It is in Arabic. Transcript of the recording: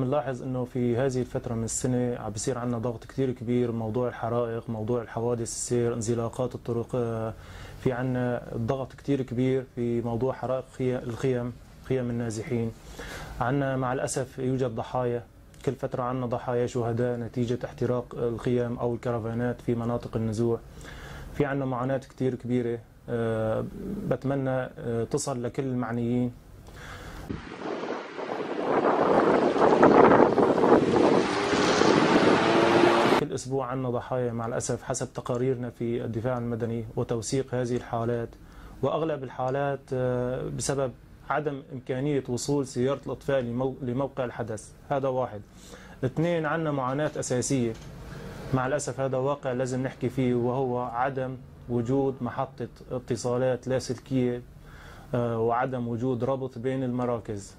بنلاحظ إنه في هذه الفترة من السنة عم بيصير عندنا ضغط كثير كبير موضوع الحرائق موضوع الحوادث السير انزلاقات الطرق آه، في عندنا ضغط كثير كبير في موضوع حرائق الخيم خيم النازحين. عندنا مع الأسف يوجد ضحايا كل فترة عندنا ضحايا شهداء نتيجة احتراق الخيام أو الكرفانات في مناطق النزوح في عندنا معاناة كثير كبيرة آه، بتمنى آه، تصل لكل المعنيين. كل أسبوع عندنا ضحايا مع الأسف حسب تقاريرنا في الدفاع المدني وتوثيق هذه الحالات. وأغلب الحالات آه، بسبب عدم إمكانية وصول سيارة الاطفاء لمو- لموقع الحدث. هذا واحد. اثنين عندنا معاناة أساسية. مع الأسف هذا واقع لازم نحكي فيه وهو عدم وجود محطة اتصالات لاسلكيه آه، وعدم وجود ربط بين المراكز.